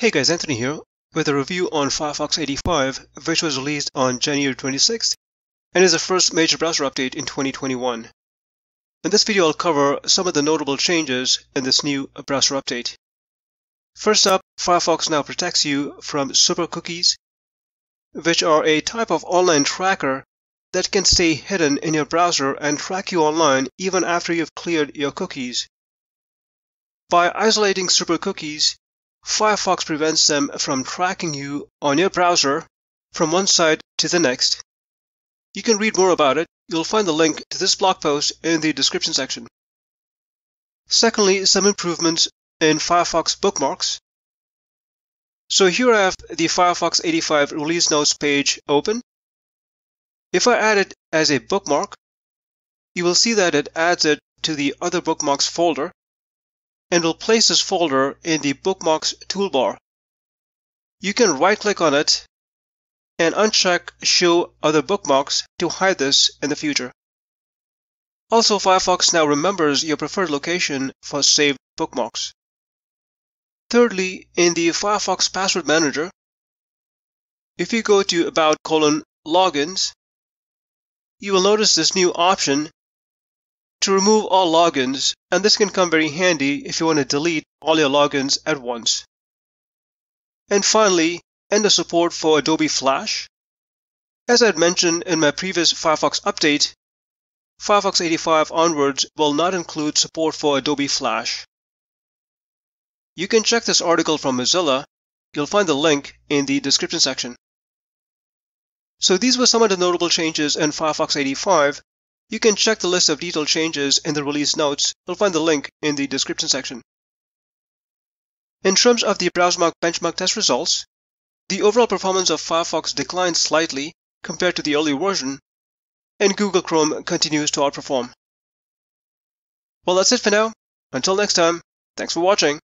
Hey guys, Anthony here with a review on Firefox 85 which was released on January 26th and is the first major browser update in 2021. In this video I'll cover some of the notable changes in this new browser update. First up, Firefox now protects you from super cookies, which are a type of online tracker that can stay hidden in your browser and track you online even after you've cleared your cookies. By isolating super cookies, Firefox prevents them from tracking you on your browser from one site to the next. You can read more about it. You'll find the link to this blog post in the description section. Secondly, some improvements in Firefox bookmarks. So here I have the Firefox 85 release notes page open. If I add it as a bookmark, you will see that it adds it to the other bookmarks folder and will place this folder in the Bookmarks toolbar. You can right-click on it and uncheck Show Other Bookmarks to hide this in the future. Also, Firefox now remembers your preferred location for saved bookmarks. Thirdly, in the Firefox Password Manager, if you go to About colon Logins, you will notice this new option to remove all logins, and this can come very handy if you want to delete all your logins at once. And finally, end the support for Adobe Flash. As I had mentioned in my previous Firefox update, Firefox 85 onwards will not include support for Adobe Flash. You can check this article from Mozilla. You'll find the link in the description section. So these were some of the notable changes in Firefox 85 you can check the list of detailed changes in the release notes. You'll find the link in the description section. In terms of the BrowserMark benchmark test results, the overall performance of Firefox declined slightly compared to the early version, and Google Chrome continues to outperform. Well, that's it for now. Until next time, thanks for watching.